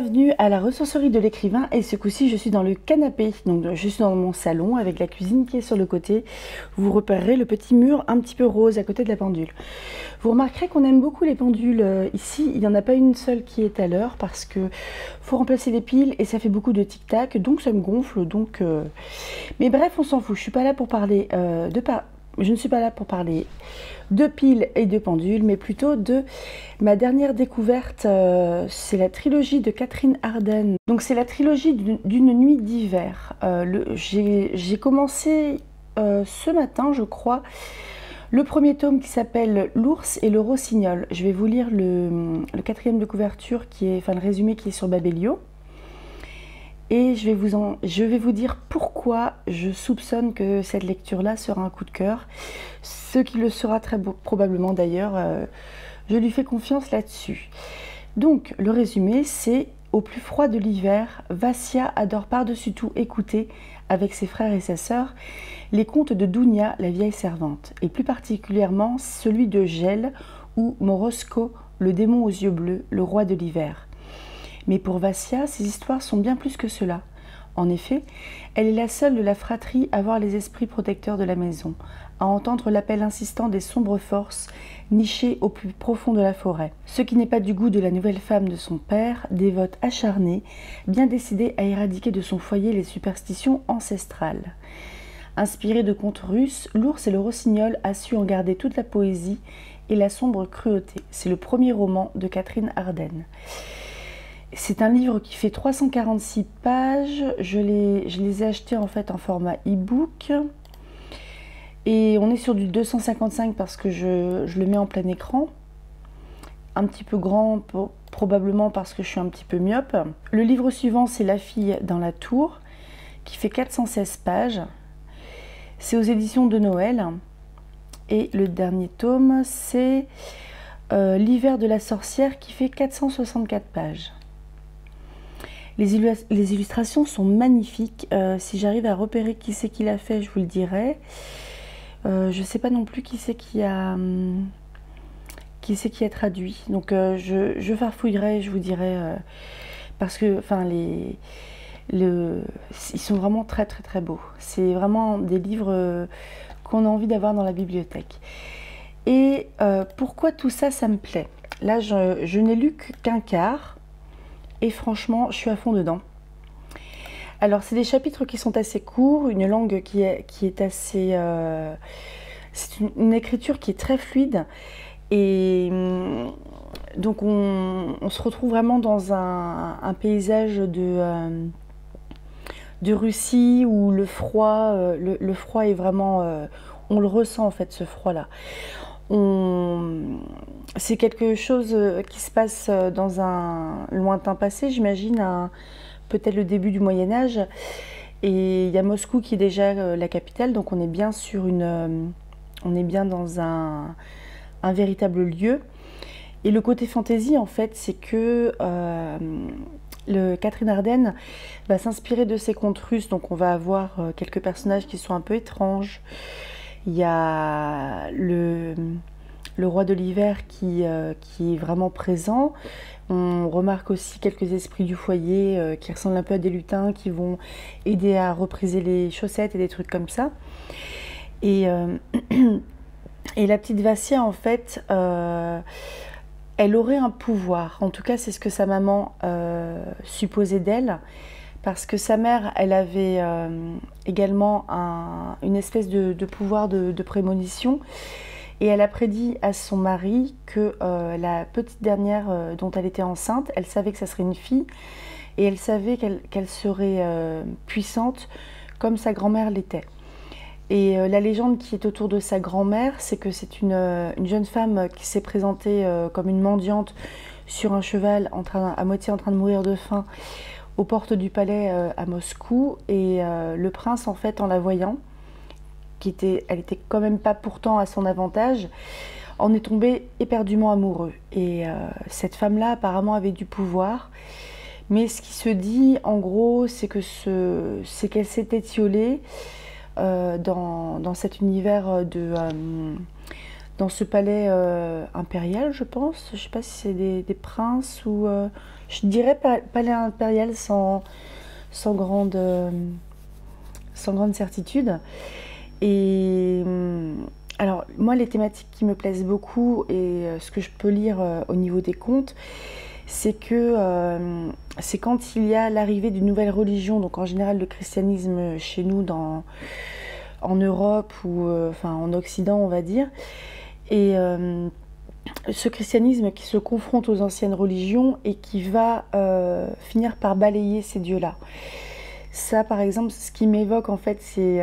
Bienvenue à la ressourcerie de l'écrivain et ce coup-ci je suis dans le canapé, donc je suis dans mon salon avec la cuisine qui est sur le côté. Vous repérerez le petit mur un petit peu rose à côté de la pendule. Vous remarquerez qu'on aime beaucoup les pendules euh, ici, il n'y en a pas une seule qui est à l'heure parce que faut remplacer les piles et ça fait beaucoup de tic-tac donc ça me gonfle donc... Euh, mais bref on s'en fout, je suis pas là pour parler euh, de... Par je ne suis pas là pour parler de piles et de pendules, mais plutôt de ma dernière découverte. Euh, c'est la trilogie de Catherine Arden. Donc c'est la trilogie d'une nuit d'hiver. Euh, j'ai commencé euh, ce matin, je crois, le premier tome qui s'appelle L'ours et le rossignol. Je vais vous lire le, quatrième de couverture, qui est, enfin le résumé qui est sur Babelio et je vais, vous dire pourquoi je soupçonne que cette lecture-là sera un coup de cœur. Ce qui le sera très probablement d'ailleurs, euh, je lui fais confiance là-dessus. Donc, le résumé, c'est au plus froid de l'hiver, Vassia adore par-dessus tout écouter, avec ses frères et sa sœur, les contes de Dounia, la vieille servante, et plus particulièrement celui de Gel ou Morosco, le démon aux yeux bleus, le roi de l'hiver. Mais pour Vassia, ces histoires sont bien plus que cela. En effet, elle est la seule de la fratrie à voir les esprits protecteurs de la maison, à entendre l'appel insistant des sombres forces nichées au plus profond de la forêt. Ce qui n'est pas du goût de la nouvelle femme de son père, dévote acharnée, bien décidée à éradiquer de son foyer les superstitions ancestrales. Inspiré de contes russes, L'ours et le rossignol a su en garder toute la poésie et la sombre cruauté. C'est le premier roman de Catherine Arden. C'est un livre qui fait 346 pages. Je les, ai achetés en fait en format e-book. Et on est sur du 255 parce que je, le mets en plein écran. Un petit peu grand, probablement parce que je suis un petit peu myope. Le livre suivant, c'est La fille dans la tour, qui fait 416 pages. C'est aux éditions de Noël. Et le dernier tome, c'est euh, L'hiver de la sorcière, qui fait 464 pages. Les, illustrations sont magnifiques. Euh, si j'arrive à repérer qui c'est qui l'a fait, je vous le dirai. Euh, je ne sais pas non plus qui c'est qui a hum, qui c'est qui a traduit. Donc euh, je, je, farfouillerai, je vous dirai parce que enfin les le, ils sont vraiment très très très beaux. C'est vraiment des livres qu'on a envie d'avoir dans la bibliothèque. Et pourquoi tout ça, ça me plaît? Là, je, je n'ai lu qu'un quart et franchement, je suis à fond dedans. Alors, c'est des chapitres qui sont assez courts, une langue qui est, assez... Euh, c'est une, écriture qui est très fluide et hum, donc on, se retrouve vraiment dans un, paysage de, euh, de Russie où le froid, euh, le, froid est vraiment... on le ressent en fait, ce froid-là. C'est quelque chose euh, qui se passe euh, dans un lointain passé, j'imagine, peut-être le début du Moyen Âge. Et il y a Moscou qui est déjà euh, la capitale, donc on est bien sur une, on est bien dans un, véritable lieu. Et le côté fantaisie, en fait, c'est que Catherine Arden va s'inspirer de ces contes russes. Donc on va avoir quelques personnages qui sont un peu étranges. Il y a le, le roi de l'hiver qui, euh, qui, est vraiment présent. On remarque aussi quelques esprits du foyer euh, qui ressemblent un peu à des lutins qui vont aider à repriser les chaussettes et des trucs comme ça. Et, euh, et la petite Vassia, en fait, elle aurait un pouvoir. En tout cas, c'est ce que sa maman supposait d'elle parce que sa mère, elle avait euh, également une espèce de, pouvoir de, prémonition. Et elle a prédit à son mari que euh, la petite dernière euh, dont elle était enceinte, elle savait que ça serait une fille. Et elle savait qu'elle serait puissante comme sa grand-mère l'était. Et la légende qui est autour de sa grand-mère, c'est que c'est une, jeune femme qui s'est présentée comme une mendiante sur un cheval à moitié en train de mourir de faim aux portes du palais euh, à Moscou et euh, le prince en fait en la voyant, qui était, elle était quand même pas pourtant à son avantage, en est tombé éperdument amoureux. Et euh, cette femme-là apparemment avait du pouvoir. Mais ce qui se dit, en gros, c'est que ce, c'est qu'elle s'est étiolée dans, dans, cet univers de, dans ce palais impérial, je pense. Je sais pas si c'est des, princes ou... je dirais palais impérial sans, sans, grande, sans grande certitude. Et hum, alors, moi, les thématiques qui me plaisent beaucoup et ce que je peux lire au niveau des contes, c'est que euh, c'est quand il y a l'arrivée d'une nouvelle religion, donc en général le christianisme chez nous dans, en Europe ou euh, enfin en Occident on va dire, et euh, ce christianisme qui se confronte aux anciennes religions et qui va finir par balayer ces dieux-là. Ça, par exemple, ce qui m'évoque en fait, c'est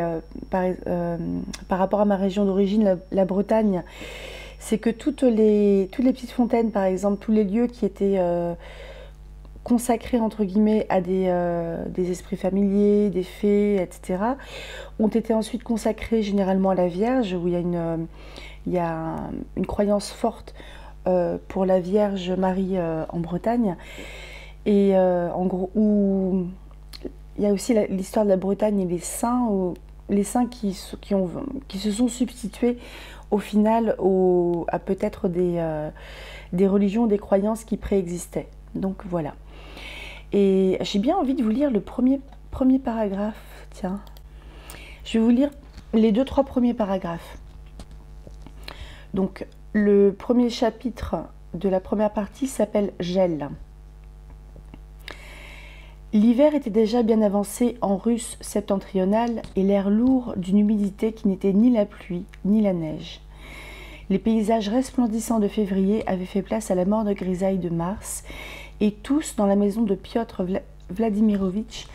par, rapport à ma région d'origine, la, Bretagne, c'est que toutes les, toutes les petites fontaines, par exemple, tous les lieux qui étaient euh, consacrés, entre guillemets, à des, euh, des, esprits familiers, des fées, etc., ont été ensuite consacrés généralement à la Vierge, où il y a une, il y a une croyance forte euh, pour la Vierge Marie en Bretagne. Et en gros, où il y a aussi l'histoire de la Bretagne et les saints, les saints qui, se sont substitués au final à peut-être des, euh, des religions, des croyances qui préexistaient. Donc voilà. Et j'ai bien envie de vous lire le premier, premier paragraphe. Tiens, je vais vous lire les deux, trois premiers paragraphes. Donc le premier chapitre de la première partie s'appelle Gel. L'hiver était déjà bien avancé en russe septentrionale et l'air lourd d'une humidité qui n'était ni la pluie ni la neige. Les paysages resplendissants de février avaient fait place à la morne grisaille de mars, et tous, dans la maison de Piotr Vladimirovitch,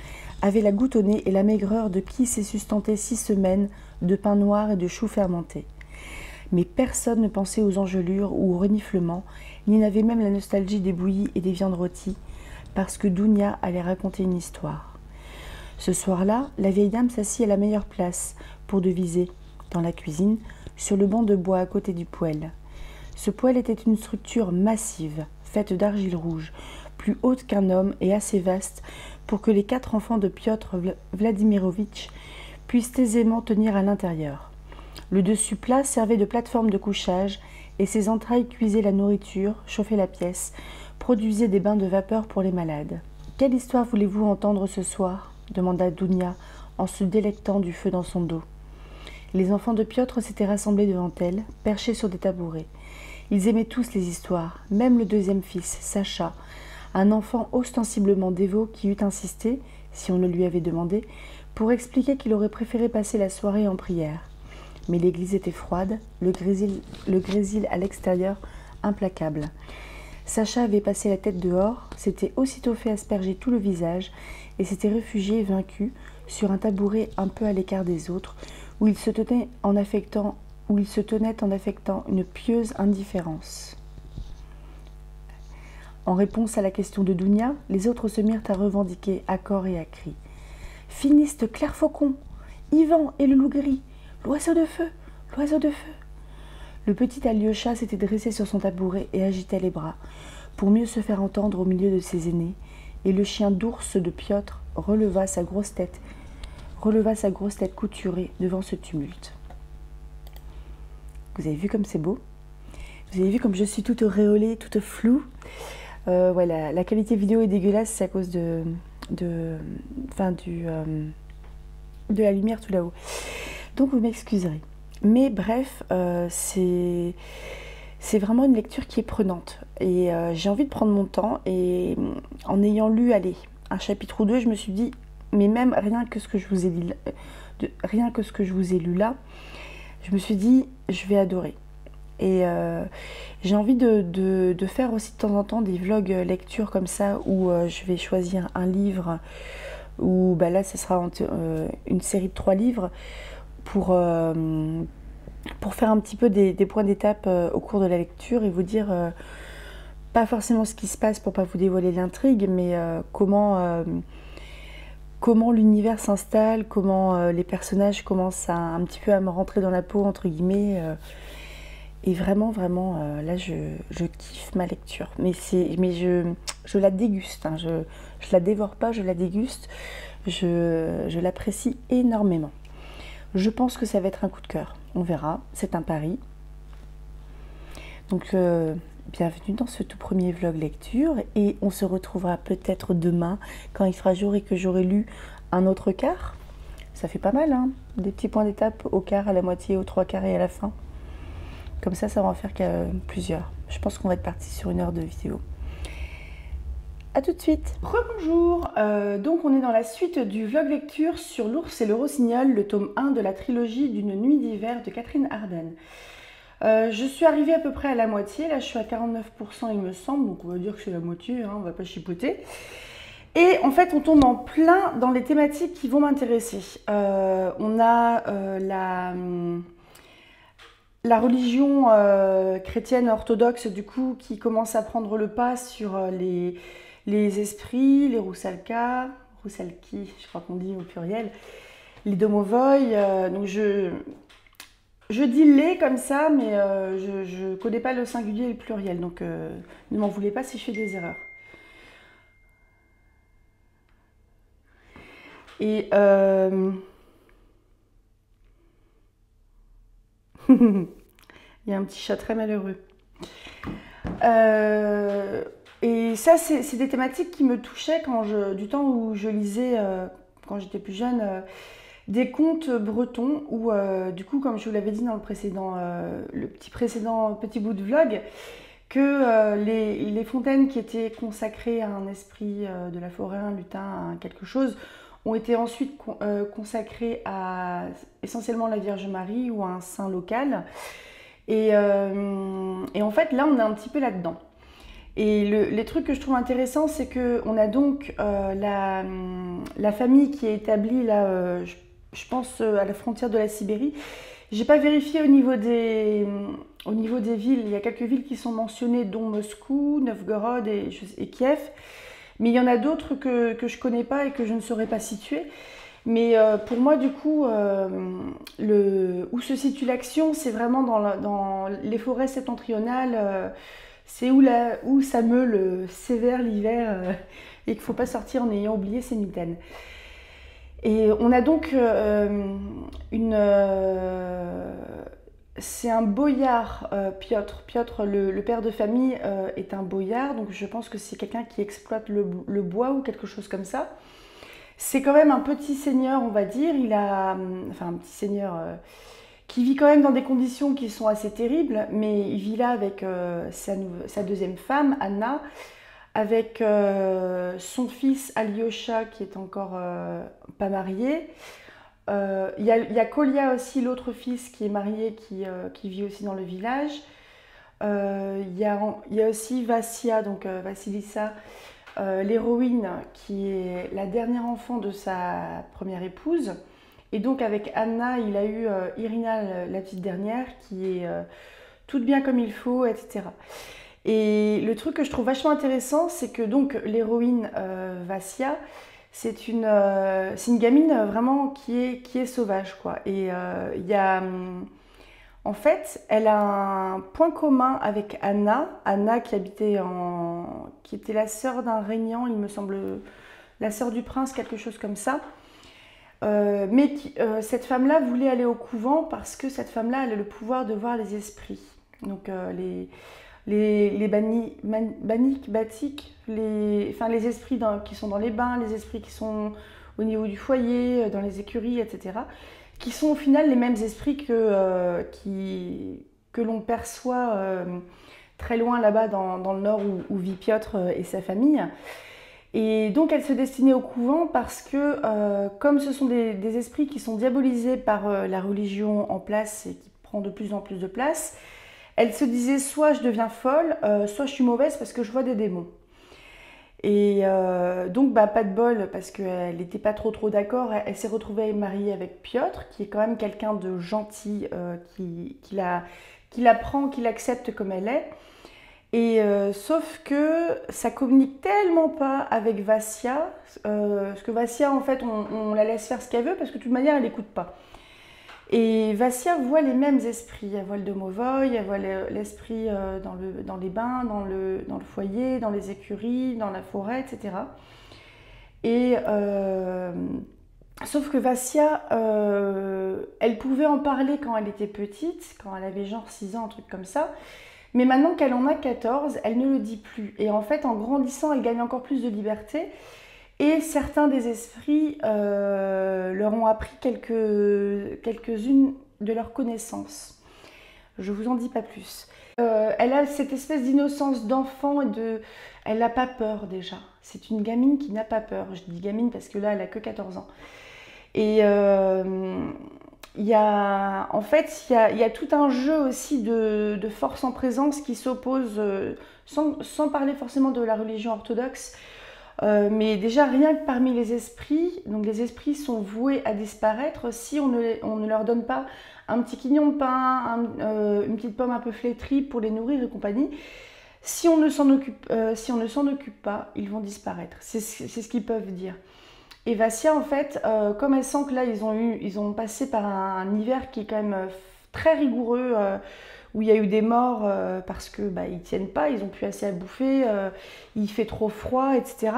avaient la goutte au et la maigreur de qui s'est sustenté six semaines de pain noir et de choux fermentés. Mais personne ne pensait aux engelures ou aux reniflements, ni n'avait même la nostalgie des bouillies et des viandes rôties, parce que Dounia allait raconter une histoire. Ce soir-là, la vieille dame s'assit à la meilleure place pour deviser, dans la cuisine, sur le banc de bois à côté du poêle. Ce poêle était une structure massive, faite d'argile rouge, plus haute qu'un homme et assez vaste pour que les quatre enfants de Piotr Vladimirovitch puissent aisément tenir à l'intérieur. Le dessus plat servait de plateforme de couchage et ses entrailles cuisaient la nourriture, chauffaient la pièce, produisait des bains de vapeur pour les malades. Quelle histoire voulez-vous entendre ce soir? demanda Dounia en se délectant du feu dans son dos. Les enfants de Piotr s'étaient rassemblés devant elle, perchés sur des tabourets. Ils aimaient tous les histoires, même le deuxième fils, Sacha, un enfant ostensiblement dévot qui eût insisté, si on le lui avait demandé, pour expliquer qu'il aurait préféré passer la soirée en prière. Mais l'église était froide, le grésil, à l'extérieur implacable. Sacha avait passé la tête dehors, s'était aussitôt fait asperger tout le visage et s'était réfugié vaincu sur un tabouret un peu à l'écart des autres, où il se tenait en affectant, où il se tenait en affectant une pieuse indifférence. En réponse à la question de Dounia, les autres se mirent à revendiquer à corps et à cri. Finiste Claire Faucon, Yvan et le loup gris, l'oiseau de feu, l'oiseau de feu. Le petit Alyosha s'était dressé sur son tabouret et agitait les bras, pour mieux se faire entendre au milieu de ses aînés, et le chien d'ours de Piotr releva sa grosse tête, releva sa grosse tête couturée devant ce tumulte. Vous avez vu comme c'est beau? Vous avez vu comme je suis toute auréolée, toute floue? Euh, la, qualité vidéo est dégueulasse, c'est à cause de, de, euh, de la lumière tout là-haut. Donc vous m'excuserez. Mais bref, euh, c'est vraiment une lecture qui est prenante. Et euh, j'ai envie de prendre mon temps. Et en ayant lu, allez, un chapitre ou deux, je me suis dit, mais même rien que ce que je vous ai lu, rien que ce que je vous ai lu là, je me suis dit, je vais adorer. Et euh, j'ai envie de, faire aussi de temps en temps des vlogs lecture comme ça, où je vais choisir un livre, ou bah là, ce sera une série de trois livres pour, euh, pour faire un petit peu des, points d'étape euh, au cours de la lecture et vous dire euh, pas forcément ce qui se passe pour pas vous dévoiler l'intrigue, mais comment, comment l'univers s'installe, comment les personnages commencent un petit peu à me rentrer dans la peau, entre guillemets. et vraiment, vraiment, là, je, je, kiffe ma lecture. Mais, mais je, je la déguste, hein. je ne la dévore pas, je la déguste. Je, je l'apprécie énormément. Je pense que ça va être un coup de cœur. On verra. C'est un pari. Donc bienvenue dans ce tout premier vlog lecture et on se retrouvera peut-être demain quand il fera jour et que j'aurai lu un autre quart. Ça fait pas mal, hein Des petits points d'étape au quart, à la moitié, aux trois quarts et à la fin. Comme ça, ça va en faire plusieurs. Je pense qu'on va être parti sur une heure de vidéo. A tout de suite Rebonjour euh, Donc on est dans la suite du vlog lecture sur l'ours et le rossignol, le tome 1 de la trilogie d'une nuit d'hiver de Catherine Arden. Euh, je suis arrivée à peu près à la moitié, là je suis à 49% il me semble, donc on va dire que c'est la moitié, hein, on va pas chipoter. Et en fait on tombe en plein dans les thématiques qui vont m'intéresser. Euh, on a la... Hum, la religion chrétienne orthodoxe, du coup, qui commence à prendre le pas sur les, les esprits, les roussalka, roussalki, je crois qu'on dit au pluriel, les domovoy. Euh, donc je, je dis les comme ça, mais euh, je ne connais pas le singulier et le pluriel, donc euh, ne m'en voulez pas si je fais des erreurs. Et il y a un petit chat très malheureux. Et ça, c'est des thématiques qui me touchaient quand je, du temps où je lisais, euh, quand j'étais plus jeune, euh, des contes bretons où, euh, du coup, comme je vous l'avais dit dans le précédent, le petit précédent petit bout de vlog, que les, fontaines qui étaient consacrées à un esprit de la forêt, un lutin, à quelque chose, ont été ensuite consacrées à essentiellement la Vierge Marie ou à un saint local. Et, et en fait, là, on est un petit peu là-dedans. Et les trucs que je trouve intéressants, c'est qu'on a donc euh, la, famille qui est établie là, euh, je, pense euh, à la frontière de la Sibérie. J'ai pas vérifié au niveau, des, au niveau des villes. Il y a quelques villes qui sont mentionnées, dont Moscou, Novgorod et, Kiev. Mais il y en a d'autres que, que je connais pas et que je ne saurais pas situer. Mais pour moi, du coup, le, où se situe l'action, c'est vraiment dans, dans, les forêts septentrionales c'est où, où ça meule sévère l'hiver euh, et qu'il ne faut pas sortir en ayant oublié ses mitaines. Et on a donc euh, une. Euh, c'est un boyard, Piotr. Piotr, le, père de famille, est un boyard, donc je pense que c'est quelqu'un qui exploite le, bois ou quelque chose comme ça. C'est quand même un petit seigneur, on va dire. Il a. Enfin, un petit seigneur qui vit quand même dans des conditions qui sont assez terribles, mais il vit là avec euh, sa, deuxième femme, Anna, avec euh, son fils Alyosha qui est encore euh, pas marié. Il y, a Kolia aussi, l'autre fils qui est marié, qui, vit aussi dans le village. Il y, a aussi Vassia, donc Vassilissa, l'héroïne, qui est la dernière enfant de sa première épouse. Et donc avec Anna, il a eu euh, Irina, la petite dernière, qui est euh, toute bien comme il faut, etc. Et le truc que je trouve vachement intéressant, c'est que donc l'héroïne euh, Vassia, c'est une, une gamine vraiment qui est, qui est sauvage, quoi. Et il y a... Hum, en fait, elle a un point commun avec Anna. Anna qui habitait en... qui était la sœur d'un régnant, il me semble, la sœur du prince, quelque chose comme ça. Euh, mais euh, cette femme-là voulait aller au couvent parce que cette femme-là, elle a le pouvoir de voir les esprits. Donc euh, les, les, batiques, les, enfin, les esprits qui sont dans les bains, les esprits qui sont au niveau du foyer, dans les écuries, etc. Qui sont au final les mêmes esprits que, que l'on perçoit très loin là-bas dans, dans, le nord où, où, vit Piotr et sa famille. Et donc elle se destinait au couvent parce que euh, comme ce sont des, esprits qui sont diabolisés par euh, la religion en place et qui prend de plus en plus de place, elle se disait soit je deviens folle, euh, soit je suis mauvaise parce que je vois des démons. Et donc bah, pas de bol parce qu'elle n'était pas trop trop d'accord. Elle, s'est retrouvée mariée avec Piotr, qui est quand même quelqu'un de gentil, qui, qui, la, qui la prend, qui l'accepte comme elle est. Et euh, sauf que ça communique tellement pas avec Vassia, euh, parce que Vassia, en fait, on, la laisse faire ce qu'elle veut, parce que de toute manière, elle n'écoute pas. Et Vassia voit les mêmes esprits. Elle voit le domovoy, elle voit l'esprit euh, dans, le, dans les bains, dans le, dans le foyer, dans les écuries, dans la forêt, etc. Et sauf que Vassia, elle pouvait en parler quand elle était petite, quand elle avait genre 6 ans, un truc comme ça. Mais maintenant qu'elle en a 14, elle ne le dit plus. Et en fait, en grandissant, elle gagne encore plus de liberté. Et certains des esprits euh, leur ont appris quelques, quelques-unes de leurs connaissances. Je vous en dis pas plus. Euh, elle a cette espèce d'innocence d'enfant et de... Elle n'a pas peur déjà. C'est une gamine qui n'a pas peur. Je dis gamine parce que là, elle a que 14 ans. Et euh, il y a, en fait, il y a, tout un jeu aussi de, force en présence qui s'oppose, euh, sans, parler forcément de la religion orthodoxe, euh, mais déjà rien que parmi les esprits, donc les esprits sont voués à disparaître si on ne, on ne leur donne pas un petit quignon de pain, euh, une petite pomme un peu flétrie pour les nourrir et compagnie. Si on ne s'en occupe, si on ne s'en occupe pas, ils vont disparaître. C'est ce qu'ils peuvent dire. Et Vassia, en fait, euh, comme elle sent que là, ils ont, eu, ils ont passé par un, hiver qui est quand même euh, très rigoureux, euh, où il y a eu des morts parce que bah, ils tiennent pas, ils ont plus assez à bouffer, il fait trop froid, etc.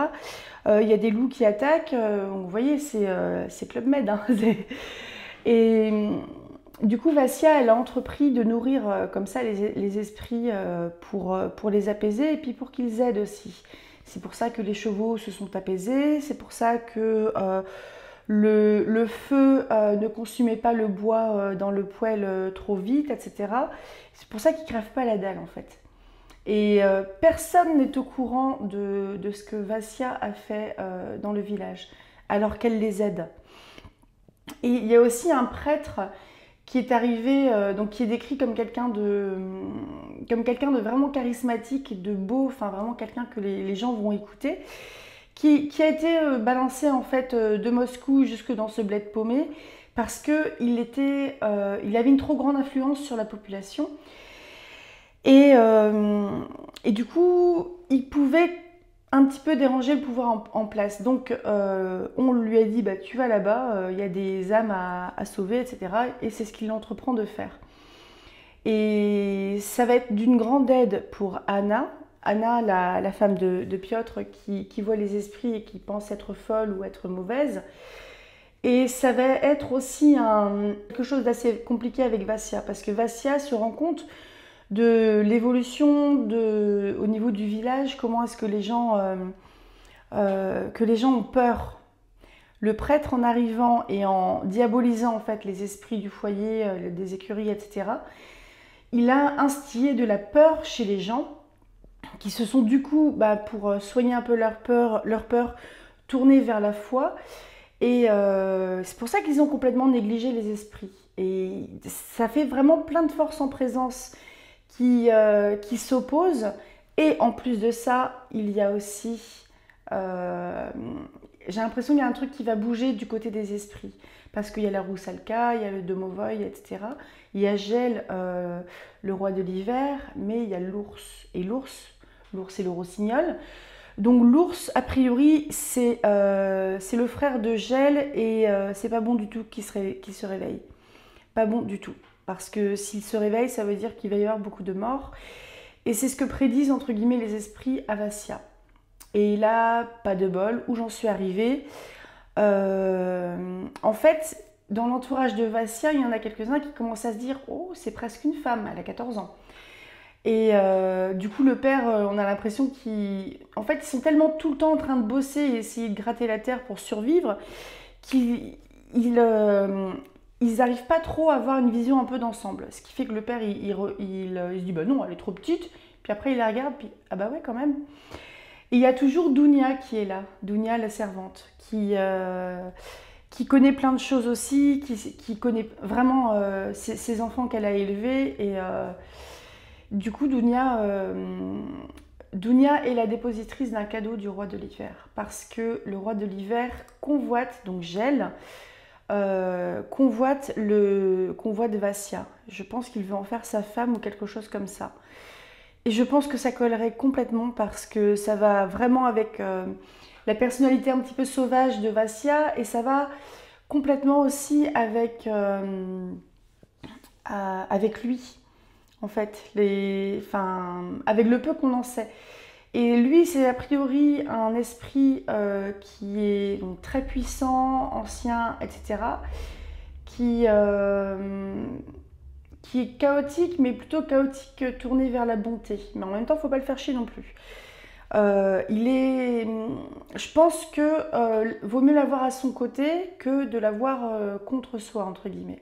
il y a des loups qui attaquent. vous voyez, c'est Club Med. Hein, et du coup, Vassia, elle a entrepris de nourrir comme ça les, esprits pour les apaiser et puis pour qu'ils aident aussi. C'est pour ça que les chevaux se sont apaisés, c'est pour ça que euh, le, feu euh, ne consumait pas le bois euh, dans le poêle trop vite, etc. C'est pour ça qu'ils ne crèvent pas la dalle en fait. Et personne n'est au courant de, de, ce que Vassia a fait dans le village, alors qu'elle les aide. Et il y a aussi un prêtre qui est arrivé, euh, donc qui est décrit comme quelqu'un de, quelqu'un de vraiment charismatique, de beau, enfin vraiment quelqu'un que les, gens vont écouter, qui, a été euh, balancé en fait euh, de Moscou jusque dans ce bled paumé parce que il avait une trop grande influence sur la population. Et du coup il pouvait un petit peu déranger le pouvoir en, place. Donc euh, on lui a dit bah, tu vas là-bas, euh, il y a des âmes à, sauver, etc. Et c'est ce qu'il entreprend de faire. Et ça va être d'une grande aide pour Anna. Anna, la, femme de, Piotr, qui, voit les esprits et qui pense être folle ou être mauvaise. Et ça va être aussi un, quelque chose d'assez compliqué avec Vassia, parce que Vassia se rend compte de l'évolution au niveau du village, comment est-ce que les gens euh, euh, que les gens ont peur. Le prêtre en arrivant et en diabolisant en fait les esprits du foyer, euh, des écuries, etc. Il a instillé de la peur chez les gens qui se sont du coup, bah, pour soigner un peu leur peur, leur peur, tournés vers la foi. Et c'est pour ça qu'ils ont complètement négligé les esprits. Et ça fait vraiment plein de force en présence qui, euh, qui s'opposent. Et en plus de ça, il y a aussi... Euh, j'ai l'impression qu'il y a un truc qui va bouger du côté des esprits. Parce qu'il y a la Roussalka, il y a le Domovoy, etc. Il y a Gel, euh, le roi de l'hiver, mais il y a l'ours. Et l'ours, l'ours et le rossignol. Donc l'ours, a priori, c'est le frère de Gel et c'est pas bon du tout qu'il se, se réveille. Pas bon du tout. Parce que s'il se réveille, ça veut dire qu'il va y avoir beaucoup de morts. Et c'est ce que prédisent entre guillemets les esprits à Vassia. Et là, pas de bol, où j'en suis arrivée. Euh, en fait, dans l'entourage de Vassia, il y en a quelques-uns qui commencent à se dire Oh, c'est presque une femme, elle a 14 ans. Et euh, du coup, le père, euh, on a l'impression qu'ils. En fait, ils sont tellement tout le temps en train de bosser et essayer de gratter la terre pour survivre qu'ils ils n'arrivent pas trop à avoir une vision un peu d'ensemble. Ce qui fait que le père, il, se dit, bah non, elle est trop petite. Puis après, il la regarde, puis ah bah ouais, quand même. Et il y a toujours Dounia qui est là, Dounia la servante, qui, euh, qui connaît plein de choses aussi, qui, connaît vraiment euh, ses, enfants qu'elle a élevés. Et euh, du coup, Dounia, Dounia est la dépositrice d'un cadeau du roi de l'hiver. Parce que le roi de l'hiver convoite, donc gèle, euh, convoite, le, convoite Vassia. Je pense qu'il veut en faire sa femme ou quelque chose comme ça. Et je pense que ça collerait complètement parce que ça va vraiment avec euh, la personnalité un petit peu sauvage de Vassia et ça va complètement aussi avec, euh, avec lui, en fait, les, avec le peu qu'on en sait. Et lui, c'est a priori un esprit euh, qui est très puissant, ancien, etc., qui, euh, qui est chaotique, mais plutôt chaotique tourné vers la bonté. Mais en même temps, il ne faut pas le faire chier non plus. Euh, il est, je pense que vaut mieux l'avoir à son côté que de l'avoir contre soi entre guillemets.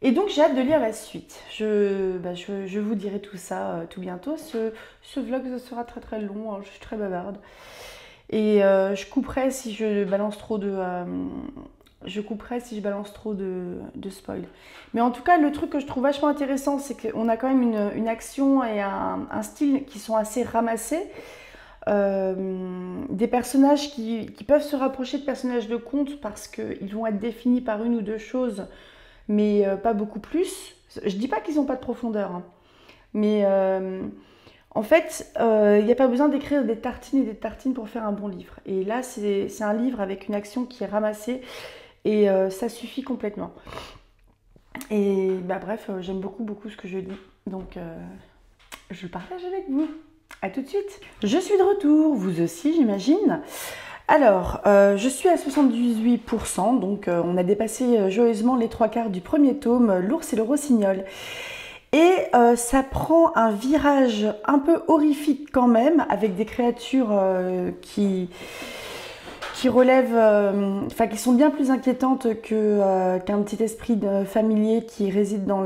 Et donc j'ai hâte de lire la suite. Je, bah, je, vous dirai tout ça tout bientôt. Ce, ce, vlog sera très très long. Hein, je suis très bavarde et je couperai si je balance trop de je couperai si je balance trop de, de, spoil. Mais en tout cas, le truc que je trouve vachement intéressant, c'est qu'on a quand même une, une action et un, un, style qui sont assez ramassés. Euh, des personnages qui, qui, peuvent se rapprocher de personnages de conte parce qu'ils vont être définis par une ou deux choses, mais euh, pas beaucoup plus. Je dis pas qu'ils n'ont pas de profondeur, hein. mais euh, en fait, il n'y a pas besoin d'écrire des tartines et des tartines pour faire un bon livre. Et là, c'est un livre avec une action qui est ramassée et euh, ça suffit complètement. Et bah, bref, euh, j'aime beaucoup, beaucoup ce que je lis. Donc, euh, je le partage avec vous. A tout de suite. Je suis de retour, vous aussi, j'imagine. Alors, je suis à 78%, donc on a dépassé joyeusement les trois quarts du premier tome, L'ours et le rossignol. Et ça prend un virage un peu horrifique quand même, avec des créatures qui, qui relèvent, euh, enfin qui sont bien plus inquiétantes euh, qu'un petit esprit familier qui réside dans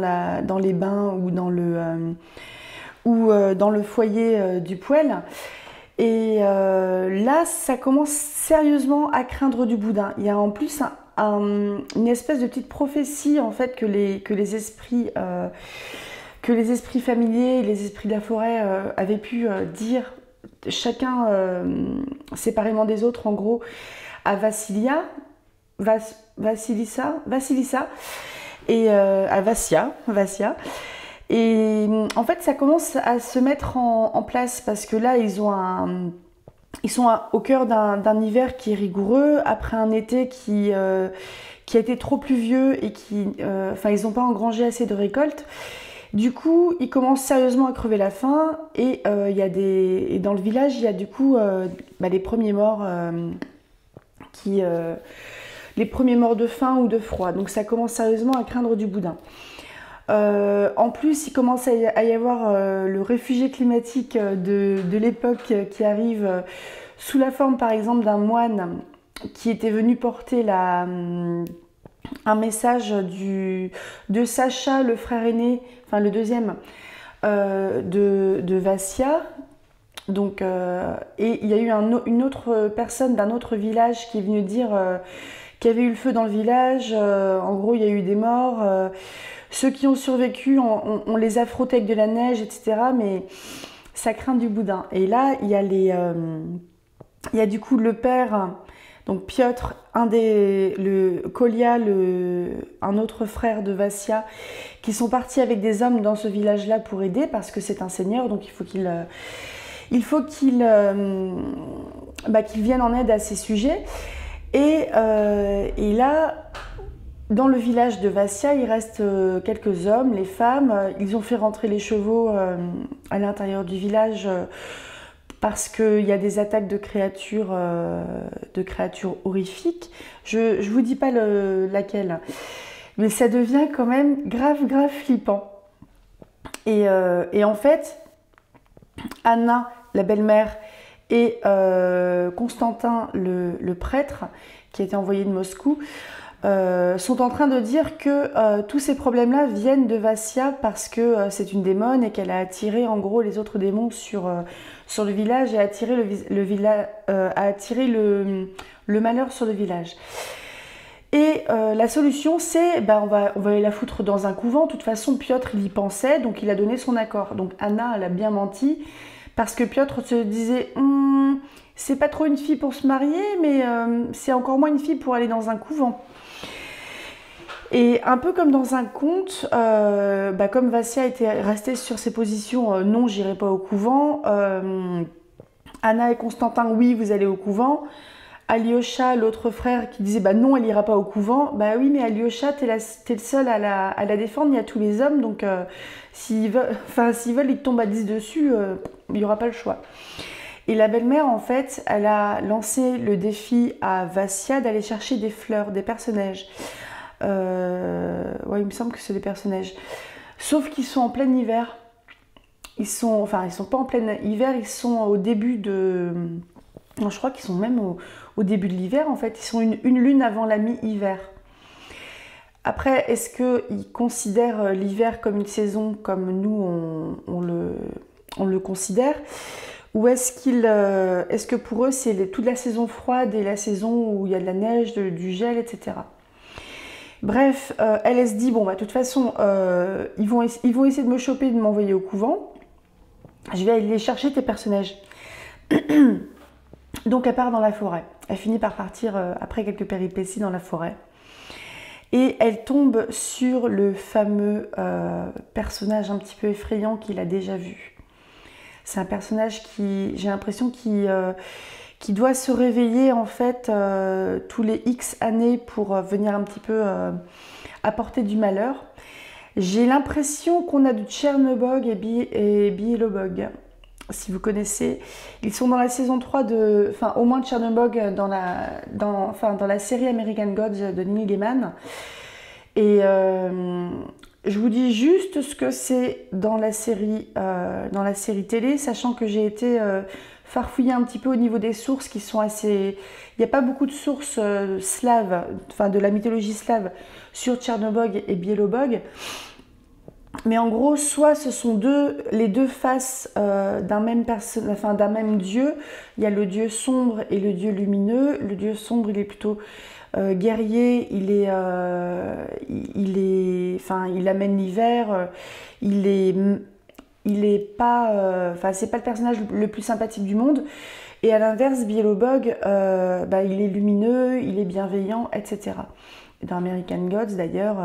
les bains euh, ou dans le foyer du poêle. Et là, ça commence sérieusement à craindre du boudin. Il y a en plus une espèce de petite prophétie en fait que les que les esprits que les esprits familiers, les esprits de la forêt avaient pu dire chacun euh, séparément des autres, en gros, à Vassilia, Vas, Vassilissa, et euh, à Vassia, Vassia. Et en fait, ça commence à se mettre en, place parce que là, ils ont ils sont au cœur d'un hiver qui est rigoureux, après un été qui, euh, qui a été trop pluvieux et qui, enfin, ils n'ont pas engrangé assez de récoltes. Du coup, ils commencent sérieusement à crever la faim et, euh, y a des... dans le village, il y a du coup euh, bah, les premiers morts euh, qui... les premiers morts de faim ou de froid. Donc ça commence sérieusement à craindre du boudin. En plus, il commence à y avoir le réfugié climatique de, de l'époque qui arrive sous la forme par exemple d'un moine qui était venu porter la, un message de Sacha, le frère aîné, enfin le deuxième, euh, de, Vassia. Donc, euh, et il y a eu une autre personne d'un autre village qui est venue dire euh, qu'il y avait eu le feu dans le village. en gros, il y a eu des morts. Ceux qui ont survécu, on, les a avec de la neige, etc. Mais ça craint du boudin. Et là, il y a les, il y a du coup le père donc Piotr, un des, le Kolia, un autre frère de Vassia, qui sont partis avec des hommes dans ce village-là pour aider parce que c'est un seigneur, donc il faut qu'il euh, il faut qu'il euh, bah, vienne en aide à ces sujets. Et, euh, et, là, dans le village de Vassia, il reste quelques hommes, les femmes. Ils ont fait rentrer les chevaux à l'intérieur du village parce qu'il y a des attaques de créatures, euh, de créatures horrifiques. Je ne vous dis pas laquelle, mais ça devient quand même grave, grave flippant. Et, euh, en fait, Anna, la belle-mère, et euh, Constantin, le, prêtre, qui a été envoyé de Moscou, sont en train de dire que tous ces problèmes-là viennent de Vassia parce que c'est une démone et qu'elle a attiré en gros les autres démons sur, sur le village et attirer le, le, euh, attirer le, malheur sur le village. Et euh, la solution, c'est bah, on, va, on va aller la foutre dans un couvent. De toute façon, Piotr, il y pensait, donc il a donné son accord. Donc Anna, elle a bien menti, parce que Piotr se disait hum, c'est pas trop une fille pour se marier, mais euh, c'est encore moins une fille pour aller dans un couvent. Et un peu comme dans un conte, euh, bah, comme Vassia était restée sur ses positions euh, non, j'irai pas au couvent. Euh, Anna et Constantin, oui, vous allez au couvent. Alyosha, l'autre frère, qui disait bah non, elle ira pas au couvent. Bah oui, mais Alyosha, t'es, es le seul à la, à la, défendre, il y a tous les hommes, donc s'ils, veulent, s'ils veulent, ils te tombent à 10 dessus, il n'y aura pas le choix. Et la belle-mère, en fait, elle a lancé le défi à Vassia d'aller chercher des fleurs, des personnages. Euh, ouais, il me semble que c'est des personnages. Sauf qu'ils sont en plein hiver. Ils sont, enfin, ils sont pas en plein hiver, ils sont au début de. Je crois qu'ils sont même au, début de l'hiver en fait. Ils sont une, lune avant la mi-hiver. Après, est-ce qu'ils considèrent l'hiver comme une saison comme nous on, le, on le considère? Ou est-ce qu'il, euh, est-ce que pour eux c'est toute la saison froide et la saison où il y a de la neige, du gel, etc. Bref, euh, elle, se dit bon bah de toute façon euh, ils, vont, ils essayer de me choper, de m'envoyer au couvent. Je vais aller chercher tes personnages. Donc elle part dans la forêt. Elle finit par partir après quelques péripéties dans la forêt. Et elle tombe sur le fameux personnage un petit peu effrayant qu'il a déjà vu. C'est un personnage qui, j'ai l'impression, qui, euh, qui doit se réveiller en fait euh, tous les X années pour euh, venir un petit peu apporter du malheur. J'ai l'impression qu'on a du Tchernobog et, Bi et si vous connaissez. Ils sont dans la saison 3 de. Enfin, au moins Tchernobog dans la, dans, enfin, dans la série American Gods de Neil Gaiman. Et je vous dis juste ce que c'est dans la série, euh, dans la série télé, sachant que j'ai été euh, farfouiller un petit peu au niveau des sources qui sont assez. Il n'y a pas beaucoup de sources euh, slaves, enfin de la mythologie slave sur Tchernobog et Bielobog. Mais en gros, soit ce sont deux, les deux faces d'un même, enfin, même dieu. Il y a le dieu sombre et le dieu lumineux. Le dieu sombre, il est plutôt euh, guerrier, il est, euh, il est, enfin, il amène l'hiver, euh, il est, il est pas, enfin, c'est pas le personnage le plus sympathique du monde. Et à l'inverse, Bielobog, bah, il est lumineux, il est bienveillant, etc. Dans American Gods, d'ailleurs,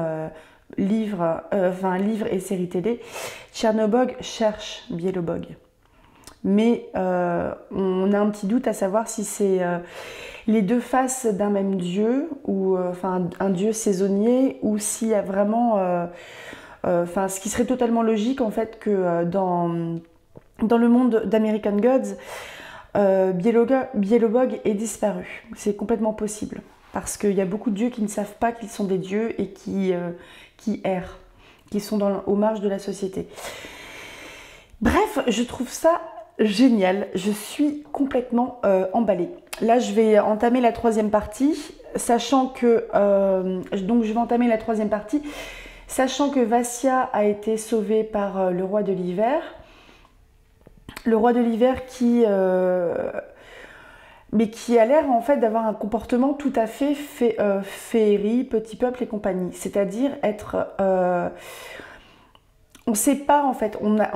livre, enfin, livre et série télé, Tchernobog cherche Bielobog. Mais on a un petit doute à savoir si c'est les deux faces d'un même dieu, ou euh, enfin un dieu saisonnier, ou s'il y a vraiment, euh, euh, enfin ce qui serait totalement logique en fait que dans, dans le monde d'American Gods, Bielobog est disparu. C'est complètement possible. Parce qu'il y a beaucoup de dieux qui ne savent pas qu'ils sont des dieux et qui, qui errent, qui sont aux marges de la société. Bref, je trouve ça génial. Je suis complètement emballée. Là, je vais entamer la troisième partie, sachant que euh, donc je vais entamer la troisième partie, sachant que Vassia a été sauvé par euh, le roi de l'hiver, le roi de l'hiver qui euh, mais qui a l'air en fait d'avoir un comportement tout à fait féerie, petit peuple et compagnie, c'est-à-dire être on ne sait pas en fait, on a,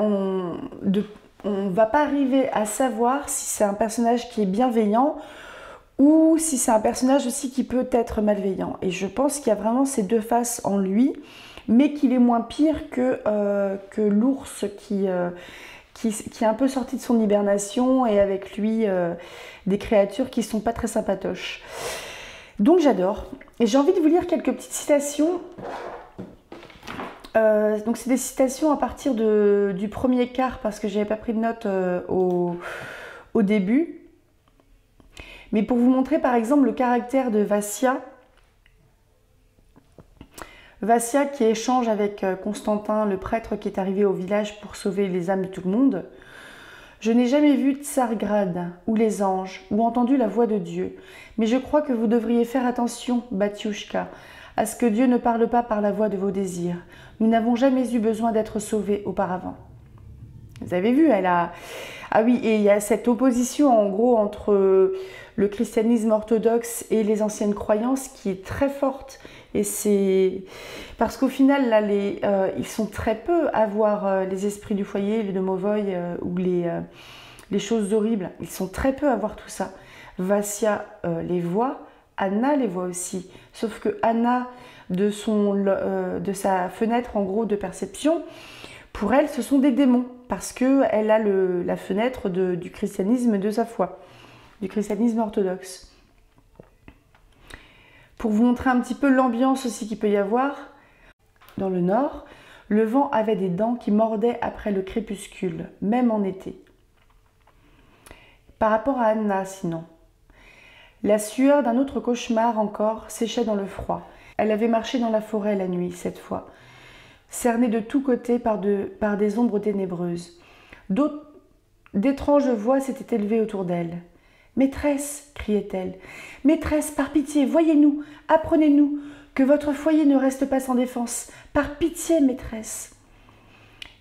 va pas arriver à savoir si c'est un personnage qui est bienveillant ou si c'est un personnage aussi qui peut être malveillant. Et je pense qu'il y a vraiment ces deux faces en lui, mais qu'il est moins pire que, euh, l'ours qui, euh, qui, est un peu sorti de son hibernation et avec lui euh, des créatures qui sont pas très sympatoches. Donc j'adore. Et j'ai envie de vous lire quelques petites citations donc c'est des citations à partir du premier quart parce que j'avais pas pris de notes au, début. Mais pour vous montrer par exemple le caractère de Vassia, Vassia qui échange avec euh, Constantin, le prêtre qui est arrivé au village pour sauver les âmes de tout le monde. Je n'ai jamais vu Tsargrad ou les anges ou entendu la voix de Dieu, mais je crois que vous devriez faire attention, Batiushka, à ce que Dieu ne parle pas par la voix de vos désirs. Nous n'avons jamais eu besoin d'être sauvés auparavant. Vous avez vu, elle a... Ah oui, et il y a cette opposition en gros entre le christianisme orthodoxe et les anciennes croyances qui est très forte. Et c'est parce qu'au final, là, euh, ils sont très peu à voir euh, les esprits du foyer, les domovoy euh, ou les, les choses horribles. Ils sont très peu à voir tout ça. Vassia les voit, Anna les voit aussi. Sauf que Anna, de, son, euh, de sa fenêtre en gros de perception, pour elle, ce sont des démons, parce qu'elle a le, la fenêtre du christianisme de sa foi, du christianisme orthodoxe. Pour vous montrer un petit peu l'ambiance aussi qu'il peut y avoir, dans le nord, le vent avait des dents qui mordaient après le crépuscule, même en été. Par rapport à Anna, sinon, la sueur d'un autre cauchemar encore séchait dans le froid. Elle avait marché dans la forêt la nuit, cette fois. cerné de tous côtés par, par des ombres ténébreuses. D'étranges voix s'étaient élevées autour d'elle. Maîtresse, criait-elle, maîtresse, par pitié, voyez-nous, apprenez-nous, que votre foyer ne reste pas sans défense. Par pitié, maîtresse.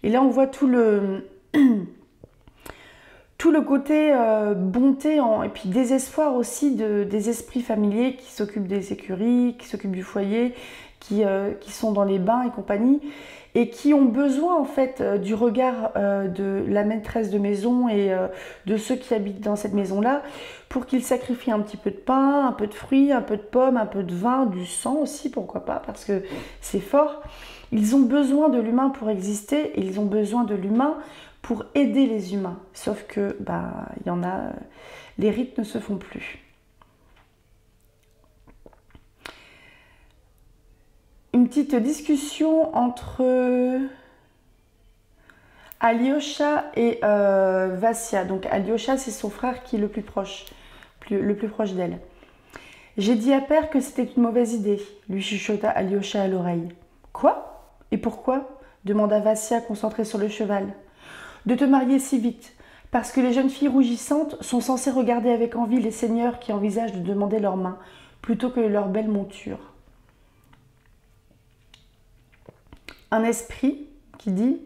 Et là, on voit tout le, tout le côté euh, bonté et puis désespoir aussi de, des esprits familiers qui s'occupent des écuries, qui s'occupent du foyer, qui, euh, qui, sont dans les bains et compagnie, et qui ont besoin en fait euh, du regard de la maîtresse de maison et de ceux qui habitent dans cette maison-là pour qu'ils sacrifient un petit peu de pain, un peu de fruits, un peu de pommes, un peu de vin, du sang aussi, pourquoi pas, parce que c'est fort. Ils ont besoin de l'humain pour exister et ils ont besoin de l'humain pour aider les humains. Sauf que, bah, il y en a, les rites ne se font plus. Une petite discussion entre Alyosha et euh, Vassia. Donc Alyosha, c'est son frère qui est le plus proche, le plus proche d'elle. J'ai dit à Père que c'était une mauvaise idée, lui chuchota Alyosha à l'oreille. Quoi? Et pourquoi? demanda Vassia concentrée sur le cheval de te marier si vite, parce que les jeunes filles rougissantes sont censées regarder avec envie les seigneurs qui envisagent de demander leur main, plutôt que leur belle monture. Un esprit qui dit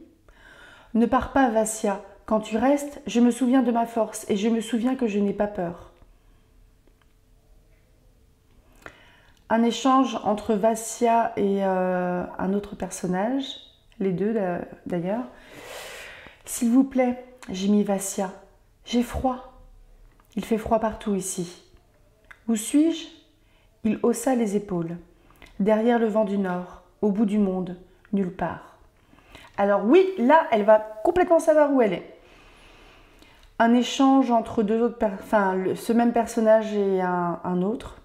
Ne pars pas, Vassia, quand tu restes, je me souviens de ma force et je me souviens que je n'ai pas peur. Un échange entre Vassia et euh, un autre personnage, les deux d'ailleurs, s'il vous plaît, mis Vassia, j'ai froid. Il fait froid partout ici. Où suis-je? Il haussa les épaules. Derrière le vent du nord, au bout du monde, nulle part. Alors oui, là, elle va complètement savoir où elle est. Un échange entre deux autres, enfin, ce même personnage et un, autre.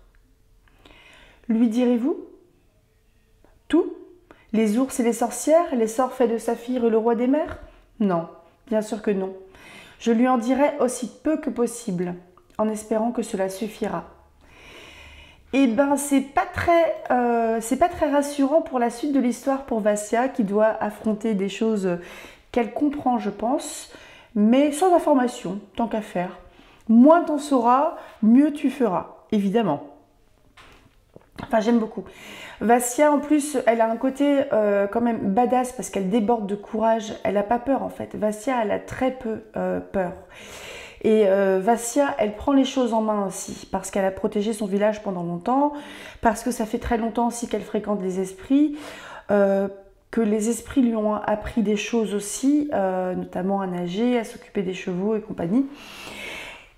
Lui direz-vous? Tout? Les ours et les sorcières, les sorts de saphir et le roi des mers? Non, bien sûr que non. Je lui en dirai aussi peu que possible, en espérant que cela suffira. Eh ben, c'est pas très, euh, pas très rassurant pour la suite de l'histoire pour Vassia, qui doit affronter des choses qu'elle comprend, je pense, mais sans information, tant qu'à faire. Moins t'en sauras, mieux tu feras, évidemment. Enfin, j'aime beaucoup. Vassia, en plus, elle a un côté euh, quand même badass parce qu'elle déborde de courage. Elle n'a pas peur en fait. Vassia, elle a très peu euh, peur. Et euh, Vassia, elle prend les choses en main aussi parce qu'elle a protégé son village pendant longtemps, parce que ça fait très longtemps aussi qu'elle fréquente les esprits, que les esprits lui ont appris des choses aussi, notamment à nager, à s'occuper des chevaux et compagnie.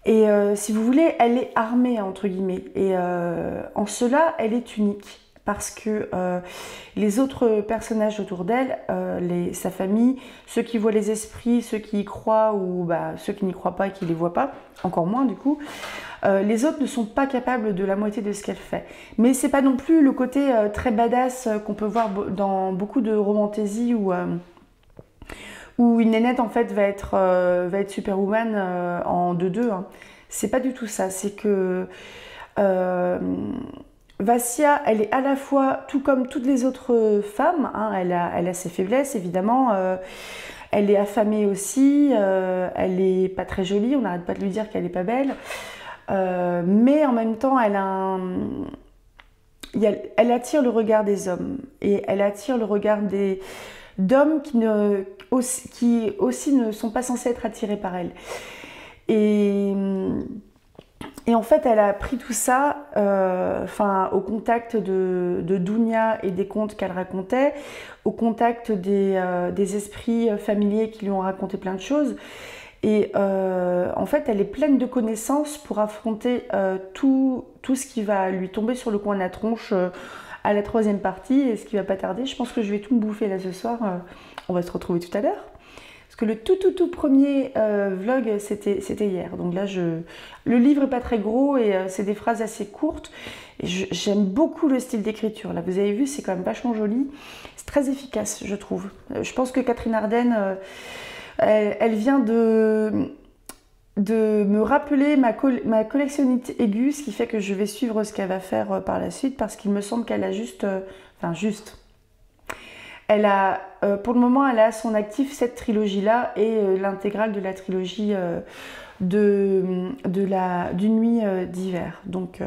Et euh, si vous voulez, elle est armée, entre guillemets. Et euh, en cela, elle est unique. Parce que euh, les autres personnages autour d'elle, sa famille, ceux qui voient les esprits, ceux qui y croient ou bah, ceux qui n'y croient pas et qui ne les voient pas, encore moins du coup, les autres ne sont pas capables de la moitié de ce qu'elle fait. Mais c'est pas non plus le côté très badass qu'on peut voir dans beaucoup de romantaisie où une nénette en fait va être, euh, superwoman euh, en 2-2. Hein. C'est pas du tout ça, c'est que euh, Vassia, elle est à la fois, tout comme toutes les autres femmes, hein, elle, a, ses faiblesses évidemment, elle est affamée aussi, elle est pas très jolie, on n'arrête pas de lui dire qu'elle est pas belle, mais en même temps elle attire le regard des hommes et elle attire le regard des d'hommes qui, aussi, ne sont pas censés être attirés par elle. Et, en fait, elle a pris tout ça euh, enfin, au contact de, Dunia et des contes qu'elle racontait, au contact des, euh, des, esprits familiers qui lui ont raconté plein de choses. Et euh, en fait, elle est pleine de connaissances pour affronter tout, ce qui va lui tomber sur le coin de la tronche à la troisième partie, et ce qui va pas tarder. Je pense que je vais tout me bouffer là ce soir. Euh, on va se retrouver tout à l'heure. Parce que le tout tout tout premier euh, vlog, c'était hier. Donc là, je... le livre est pas très gros et euh, c'est des phrases assez courtes. Et j'aime beaucoup le style d'écriture. Là, vous avez vu, c'est quand même vachement joli. C'est très efficace, je trouve. je pense que Catherine Ardenne, elle, vient de de me rappeler ma, ma collectionnite aiguë, ce qui fait que je vais suivre ce qu'elle va faire euh, par la suite parce qu'il me semble qu'elle a juste, euh, enfin juste, Elle a, pour le moment, elle a à son actif cette trilogie-là et l'intégrale de la trilogie de, de la, d'une nuit d'hiver. Donc,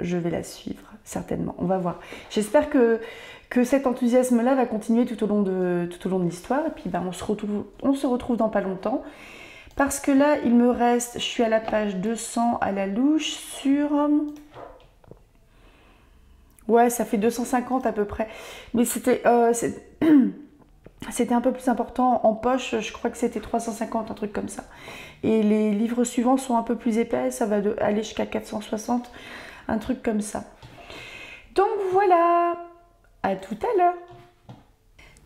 je vais la suivre, certainement. On va voir. J'espère que, que cet enthousiasme-là va continuer tout au long de, tout au long de l'histoire. Et puis, ben, on, se retrouve, on se retrouve dans pas longtemps. Parce que là, il me reste, je suis à la page 200 à la louche sur... Ouais, ça fait 250 à peu près. Mais c'était... Euh, c'était un peu plus important en poche, je crois que c'était 350, un truc comme ça. Et les livres suivants sont un peu plus épais, ça va aller jusqu'à 460, un truc comme ça. Donc voilà, à tout à l'heure.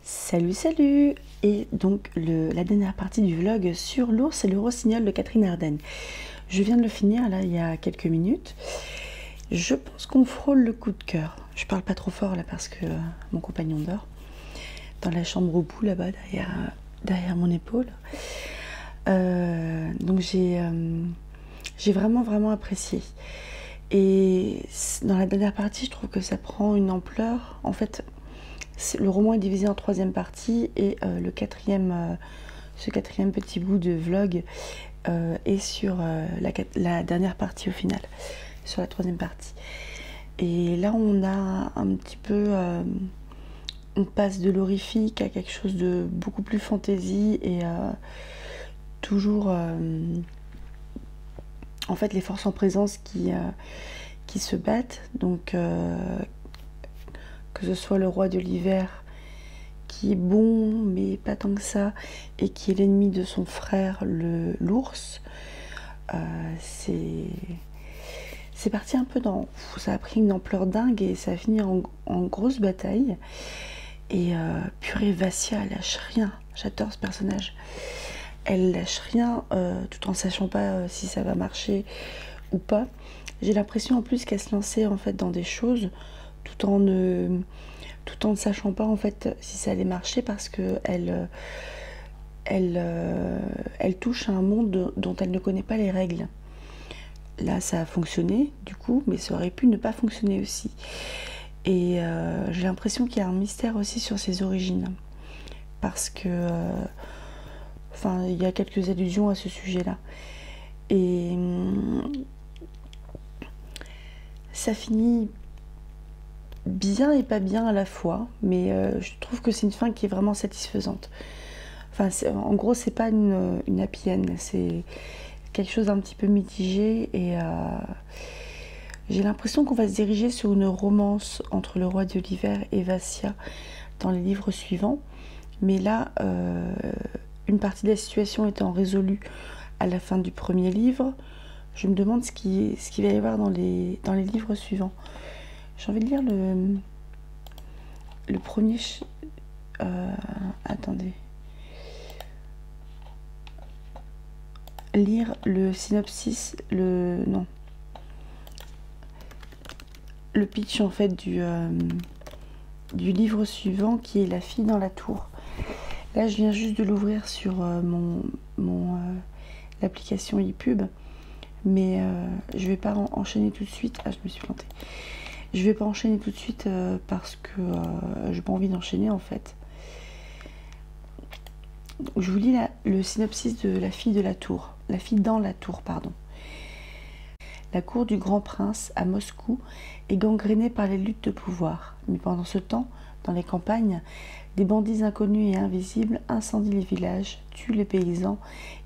Salut, salut Et donc la dernière partie du vlog sur l'ours et le rossignol de Catherine Ardenne. Je viens de le finir là il y a quelques minutes. Je pense qu'on frôle le coup de cœur. Je parle pas trop fort là parce que euh, mon compagnon dort dans la chambre au bout là-bas derrière, derrière mon épaule. Euh, donc j'ai euh, vraiment vraiment apprécié. Et dans la dernière partie, je trouve que ça prend une ampleur. En fait, le roman est divisé en troisième partie et euh, le quatrième, euh, ce quatrième petit bout de vlog euh, est sur la, dernière partie au final, sur la troisième partie. Et là, on a un petit peu, on passe de l'horrifique à quelque chose de beaucoup plus fantaisie et toujours, en fait, les forces en présence qui qui se battent. Donc, que ce soit le roi de l'hiver qui est bon mais pas tant que ça et qui est l'ennemi de son frère l'ours euh, c'est c'est parti un peu dans ça a pris une ampleur dingue et ça a fini en, grosse bataille. Et euh, purée Vassia elle lâche rien. J'adore ce personnage. Elle lâche rien euh, tout en sachant pas euh, si ça va marcher ou pas. J'ai l'impression en plus qu'elle se lançait en fait dans des choses tout en ne, tout en ne sachant pas en fait si ça allait marcher parce que elle, elle, euh, elle touche à un monde dont elle ne connaît pas les règles. Là, ça a fonctionné du coup, mais ça aurait pu ne pas fonctionner aussi. Et euh, j'ai l'impression qu'il y a un mystère aussi sur ses origines. Parce que. Euh, enfin, il y a quelques allusions à ce sujet-là. Et. Hum, ça finit bien et pas bien à la fois, mais euh, je trouve que c'est une fin qui est vraiment satisfaisante. Enfin, en gros, c'est pas une, une c'est quelque chose d'un petit peu mitigé et euh, j'ai l'impression qu'on va se diriger sur une romance entre le roi de l'hiver et Vassia dans les livres suivants. Mais là, euh, une partie de la situation étant résolue à la fin du premier livre, je me demande ce qui, ce qui va y avoir dans les, dans les livres suivants. J'ai envie de lire le, le premier. Euh, attendez. Lire le synopsis, le. Non. Le pitch en fait du, euh, du livre suivant qui est La fille dans la tour. Là, je viens juste de l'ouvrir sur euh, mon, mon l'application ePub, mais je vais pas enchaîner tout de suite. Ah, je me suis plantée. Je vais pas enchaîner tout de suite euh, parce que euh, j'ai pas envie d'enchaîner en fait. Je vous lis le synopsis de La fille de la tour. La fille dans la tour, pardon. La cour du grand prince à Moscou est gangrénée par les luttes de pouvoir. Mais pendant ce temps, dans les campagnes, des bandits inconnus et invisibles incendient les villages, tuent les paysans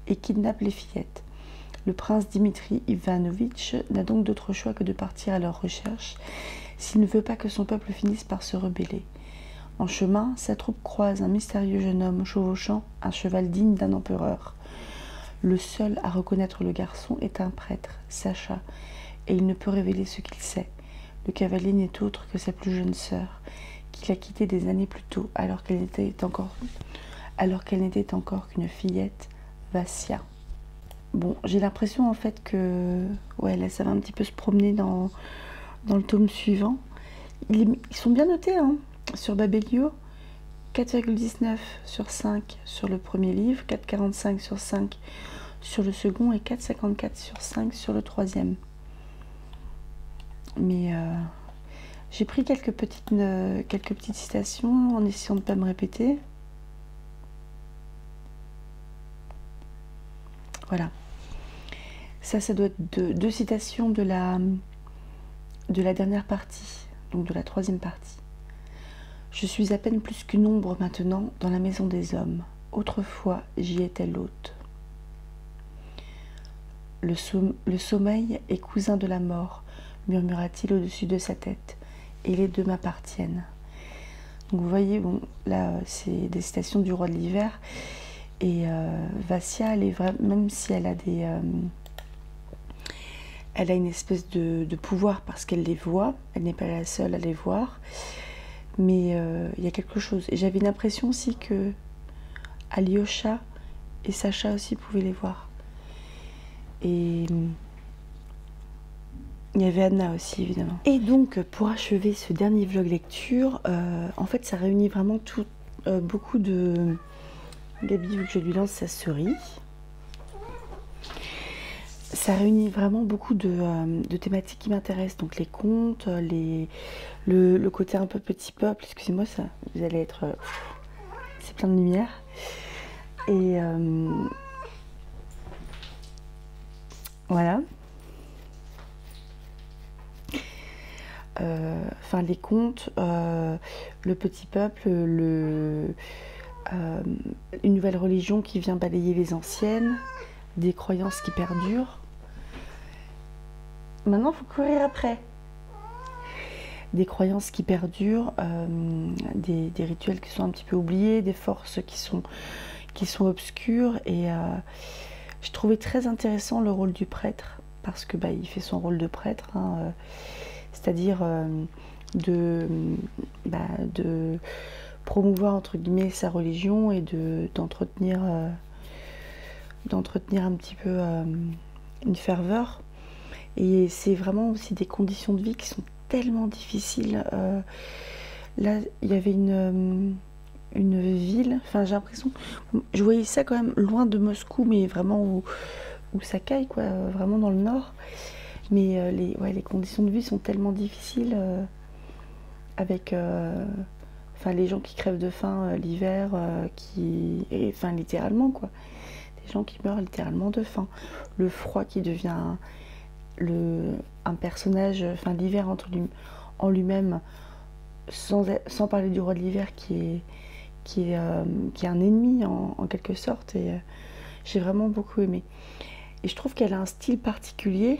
et kidnappent les fillettes. Le prince Dimitri Ivanovitch n'a donc d'autre choix que de partir à leur recherche s'il ne veut pas que son peuple finisse par se rebeller. En chemin, sa troupe croise un mystérieux jeune homme chevauchant un cheval digne d'un empereur. Le seul à reconnaître le garçon est un prêtre, Sacha, et il ne peut révéler ce qu'il sait. Le cavalier n'est autre que sa plus jeune sœur, qu'il a quittée des années plus tôt, alors qu'elle n'était encore, alors qu'elle n'était encore qu'une fillette, Vassia. Bon, j'ai l'impression en fait que ouais, là ça va un petit peu se promener dans, dans le tome suivant. Ils, sont bien notés hein, sur Babelio. 4,19 sur 5 sur le premier livre, 4,45 sur 5 sur le second et 4,54 sur 5 sur le troisième. Mais euh, J'ai pris quelques petites, quelques petites citations en essayant de ne pas me répéter. Voilà. Ça, ça doit être deux, citations de la, de la dernière partie, donc de la troisième partie. Je suis à peine plus qu'une ombre maintenant dans la maison des hommes. Autrefois, j'y étais l'hôte. Le, sommeil est cousin de la mort, murmura-t-il au-dessus de sa tête, et les deux m'appartiennent. Donc vous voyez, bon, là, c'est des citations du roi de l'hiver. Et euh, Vassia, elle est même si elle a des. Euh, elle a une espèce de, pouvoir parce qu'elle les voit, elle n'est pas la seule à les voir, mais euh, il y a quelque chose. Et j'avais l'impression aussi que Alyosha et Sacha aussi pouvaient les voir. Et il y avait Anna aussi, évidemment. Et donc, pour achever ce dernier vlog lecture, en fait, ça réunit vraiment tout, beaucoup de, Gabi, vu que je lui lance sa cerise. Ça réunit vraiment beaucoup euh, de, thématiques qui m'intéressent. Donc les contes, les, le, côté un peu petit peuple. Excusez-moi, ça, vous allez être... Euh, c'est plein de lumière. Et euh, voilà. Enfin, les contes, le petit peuple, le euh, une nouvelle religion qui vient balayer les anciennes, des croyances qui perdurent. Maintenant, il faut courir après. Des croyances qui perdurent, euh, des, rituels qui sont un petit peu oubliés, des forces qui sont, qui sont obscures. Et euh, je trouvais très intéressant le rôle du prêtre, parce que bah, il fait son rôle de prêtre, hein, c'est-à-dire de, bah, de promouvoir entre guillemets sa religion et de d'entretenir euh, un petit peu euh, une ferveur et c'est vraiment aussi des conditions de vie qui sont tellement difficiles euh, là il y avait une une ville enfin j'ai l'impression je voyais ça quand même loin de Moscou mais vraiment où, où ça caille quoi vraiment dans le nord. Mais les, ouais, les conditions de vie sont tellement difficiles avec enfin les gens qui crèvent de faim euh, l'hiver, euh, qui, enfin littéralement quoi, des gens qui meurent littéralement de faim, le froid qui devient un personnage, enfin l'hiver en lui-même, sans, sans, parler du roi de l'hiver qui est qui est, euh, qui est un ennemi en, quelque sorte et j'ai vraiment beaucoup aimé. Et je trouve qu'elle a un style particulier,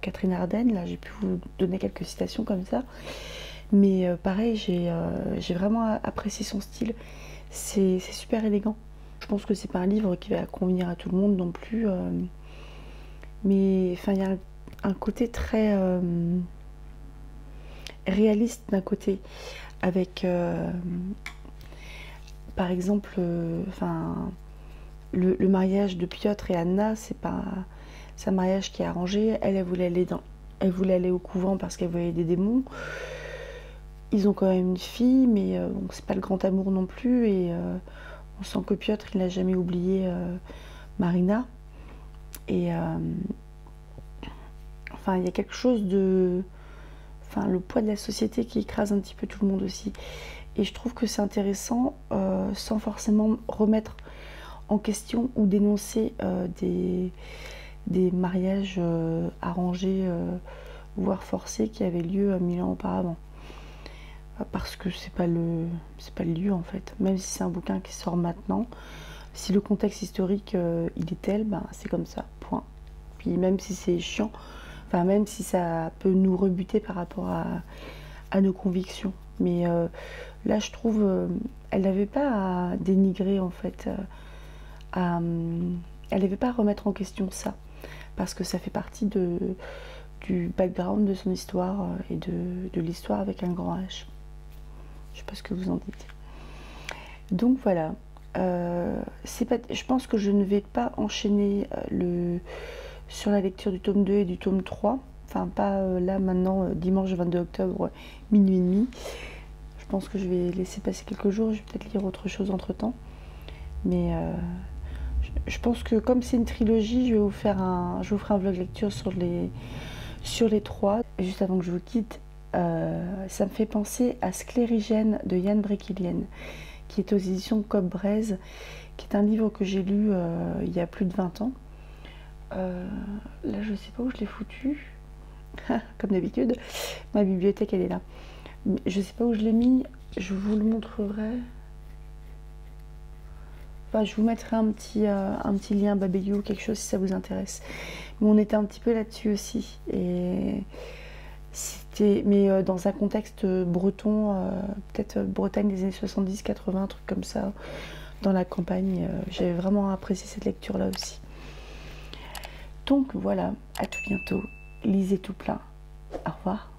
Catherine Ardenne, là j'ai pu vous donner quelques citations comme ça, mais euh, pareil, euh, j'ai vraiment apprécié son style. C'est super élégant. Je pense que c'est pas un livre qui va convenir à tout le monde non plus. Euh, mais enfin, il y a un, côté très réaliste d'un côté. Avec par exemple, enfin, le, mariage de Piotr et Anna, c'est pas un mariage qui est arrangé. Elle, elle voulait aller dans, elle voulait aller au couvent parce qu'elle voyait des démons. Ils ont quand même une fille, mais euh, c'est pas le grand amour non plus. Et euh, on sent que Piotr, il n'a jamais oublié euh, Marina. Et enfin, il y a quelque chose de. Enfin, le poids de la société qui écrase un petit peu tout le monde aussi. Et je trouve que c'est intéressant, sans forcément remettre en question ou dénoncer des, des mariages arrangés, voire forcés, qui avaient lieu mille ans auparavant parce que c'est pas le c'est pas le lieu en fait. Même si c'est un bouquin qui sort maintenant, si le contexte historique euh, il est tel, ben c'est comme ça. Point. Puis même si c'est chiant, enfin même si ça peut nous rebuter par rapport à, nos convictions. Mais euh, là je trouve euh, elle n'avait pas à dénigrer en fait, à, elle n'avait pas à remettre en question ça parce que ça fait partie de du background de son histoire et de, de l'histoire avec un grand H. Je sais pas ce que vous en dites. Donc voilà. Euh, je pense que je ne vais pas enchaîner euh, sur la lecture du tome 2 et du tome 3. Enfin, pas euh, là maintenant, dimanche 22 octobre, minuit et demi. Je pense que je vais laisser passer quelques jours. Je vais peut-être lire autre chose entre temps. Mais je, pense que comme c'est une trilogie, je vais vous faire un, je vous vlog lecture sur les, sur trois. Juste avant que je vous quitte, ça me fait penser à Sclérigène de Yann Bréquilienne, qui est aux éditions Cobb Braise, qui est un livre que j'ai lu euh, il y a plus de 20 ans. Euh, là, je ne sais pas où je l'ai foutu, comme d'habitude. Ma bibliothèque, elle est là. Je ne sais pas où je l'ai mis, je vous le montrerai. je vous mettrai un petit, un petit lien quelque chose si ça vous intéresse. Mais on était un petit peu là-dessus aussi. Et mais euh, dans un contexte breton, euh, peut-être euh, Bretagne des années 70, 80, un truc comme ça, dans la campagne. J'avais vraiment apprécié cette lecture-là aussi. Donc voilà, à tout bientôt. Lisez tout plein. Au revoir.